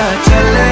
tell it.